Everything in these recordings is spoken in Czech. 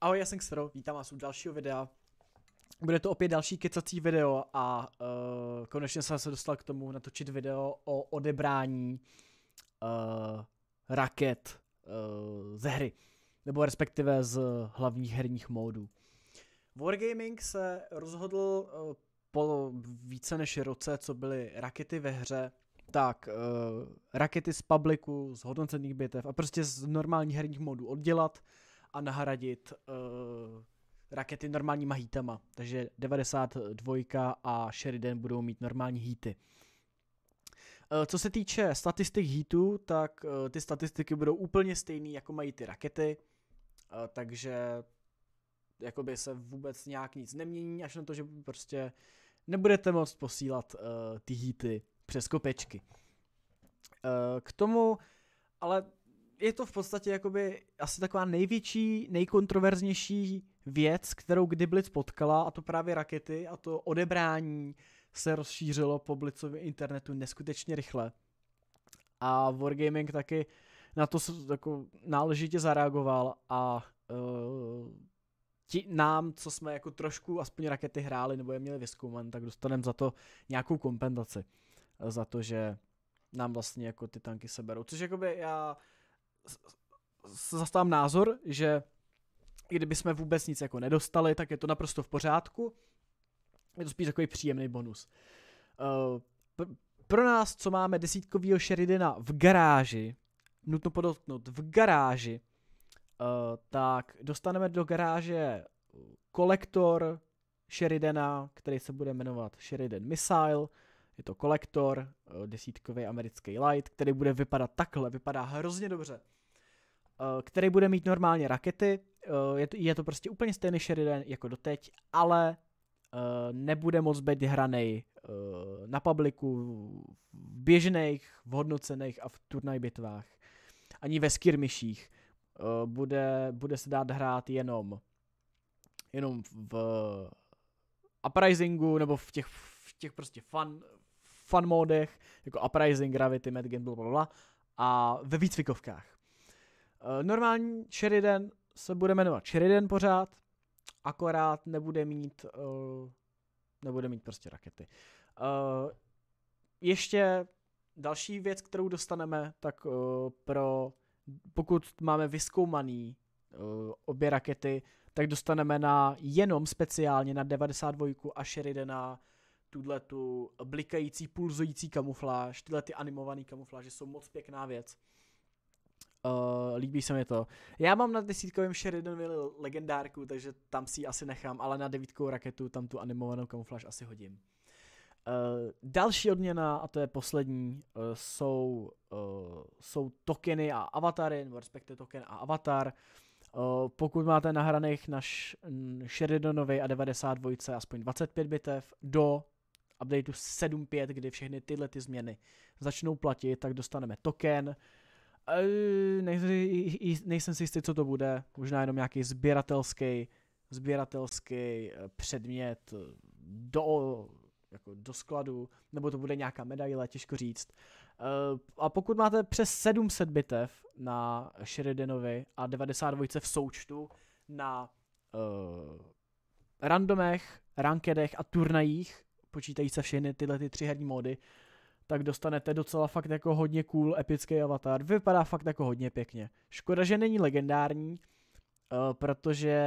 Ahoj, já jsem Xero, vítám vás u dalšího videa. Bude to opět další kecací video a uh, konečně jsem se dostal k tomu natočit video o odebrání uh, raket uh, ze hry, nebo respektive z hlavních herních módů. Wargaming se rozhodl uh, po více než roce, co byly rakety ve hře, tak uh, rakety z publiku, z hodnocených bitev a prostě z normálních herních modů oddělat a nahradit uh, rakety normálníma hítama. Takže 92 a Sheridan budou mít normální híty. Uh, co se týče statistik hítů, tak uh, ty statistiky budou úplně stejné, jako mají ty rakety, takže jakoby se vůbec nějak nic nemění, až na to, že prostě nebudete moct posílat ty híty přes kopečky. K tomu, ale je to v podstatě jakoby asi taková největší, nejkontroverznější věc, kterou kdy Blitz potkala, a to právě rakety a to odebrání se rozšířilo po Blitzově internetu neskutečně rychle. A Wargaming taky na to jako náležitě zareagoval a uh, ti, nám, co jsme jako trošku aspoň rakety hráli nebo je měli vyzkoumat, tak dostaneme za to nějakou kompenzaci. Za to, že nám vlastně jako ty tanky seberou. Což jakoby já zastávám názor, že kdyby jsme vůbec nic jako nedostali, tak je to naprosto v pořádku. Je to spíš takový příjemný bonus. Uh, pro nás, co máme desítkovýho Sheridana v garáži, nutno podotknout, v garáži, uh, tak dostaneme do garáže kolektor Sheridana, který se bude jmenovat Sheridan Missile, je to kolektor, uh, desítkový americký light, který bude vypadat takhle, vypadá hrozně dobře. Uh, který bude mít normálně rakety, uh, je, to, je to prostě úplně stejný Sheridan jako doteď, ale nebude moc být hranej uh, na publiku, v běžných, v hodnocených a v turnaj bitvách. Ani ve skirmiších. Bude, bude se dát hrát jenom jenom v uprisingu nebo v těch, v těch prostě fun, fun modech, jako uprising, gravity, mad game, blablabla, a ve výcvikovkách. Uh, normální Sheridan se bude jmenovat Sheridan pořád, akorát nebude mít, uh, nebude mít prostě rakety. Uh, ještě další věc, kterou dostaneme, tak pro, pokud máme vyskoumaný obě rakety, tak dostaneme na jenom speciálně na 92 a Sheridana tuhle tu blikající, pulzující kamufláž, tyhle ty animované kamufláže jsou moc pěkná věc. Uh, líbí se mi to. Já mám na desítkovém Sheridanovi legendárku, takže tam si ji asi nechám, ale na devítkovou raketu tam tu animovanou kamufláž asi hodím. Uh, další odměna, a to je poslední, uh, jsou, uh, jsou tokeny a avatary, nebo respektive token a avatar. Uh, pokud máte nahraných na Sheridanovi a 92 aspoň 25 bitev do updateu 7.5, kdy všechny tyhle ty změny začnou platit, tak dostaneme token. nejsem si jistý, co to bude. Možná jenom nějaký sběratelský, sběratelský eh, předmět eh, do, jako do skladu, nebo to bude nějaká medaile, těžko říct. Uh, a pokud máte přes 700 bitev na Sheridanovi a 92 v součtu na uh, randomech, rankedech a turnajích, počítají se všechny tyhle ty tři herní módy, tak dostanete docela fakt jako hodně cool epický avatar. Vypadá fakt jako hodně pěkně. Škoda, že není legendární, uh, protože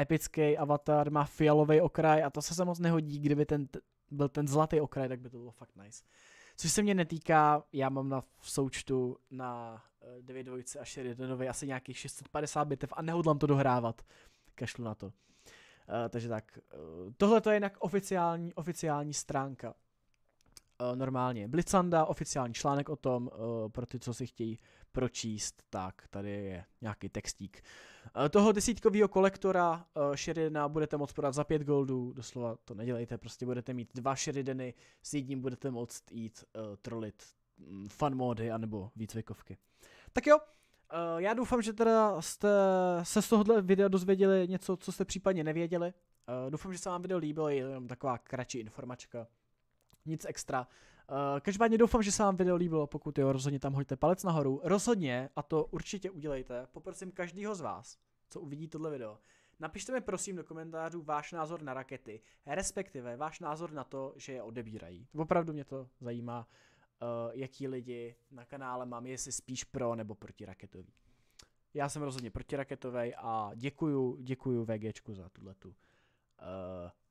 epický avatar má fialový okraj a to se se moc nehodí, kdyby ten byl ten zlatý okraj, tak by to bylo fakt nice. Což se mě netýká, já mám na v součtu na uh, 9 dvojce a 4 asi nějakých 650 bitev a nehodlám to dohrávat. Kašlu na to. Uh, takže tak, uh, tohle to je jinak oficiální, oficiální stránka. Uh, normálně Blitzanda, oficiální článek o tom, pro ty, co si chtějí pročíst, tak tady je nějaký textík. Toho desítkového kolektora Sheridana budete moct prodat za 5 goldů, doslova to nedělejte, prostě budete mít dva Sheridany, s jedním budete moct jít trolit um, fun mody anebo výcvikovky. Tak jo, Uh, já doufám, že teda jste se z tohohle videa dozvěděli něco, co jste případně nevěděli. Uh, doufám, že se vám video líbilo, je jenom taková kratší informačka. Nic extra. Uh, každopádně doufám, že se vám video líbilo, pokud jo, rozhodně tam hoďte palec nahoru. Rozhodně, a to určitě udělejte, poprosím každýho z vás, co uvidí tohle video, napište mi prosím do komentářů váš názor na rakety, respektive váš názor na to, že je odebírají. Opravdu mě to zajímá, jaký lidi na kanále mám, jestli spíš pro nebo proti raketový. Já jsem rozhodně protiraketový a děkuju, děkuju VGčku za tuhletu, uh,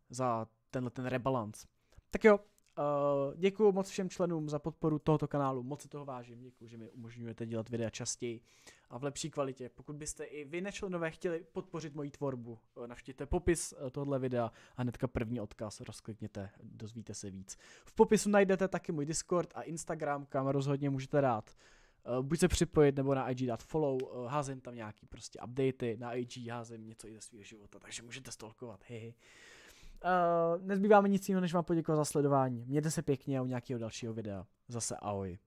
za tenhle ten rebalance. Tak jo, Uh, děkuji moc všem členům za podporu tohoto kanálu, moc si toho vážím, děkuji, že mi umožňujete dělat videa častěji a v lepší kvalitě. Pokud byste i vy nečlenové chtěli podpořit moji tvorbu, uh, navštěte popis uh, tohle videa a hnedka první odkaz rozklikněte, dozvíte se víc. V popisu najdete taky můj Discord a Instagram, kam rozhodně můžete dát. Uh, buď se připojit nebo na IG dát follow, uh, házím tam nějaký prostě updaty, na IG házím něco i ze svého života, takže můžete stalkovat, hehe. Uh, nezbývá mi nic jiného, než vám poděkovat za sledování. Mějte se pěkně a u nějakého dalšího videa. Zase ahoj.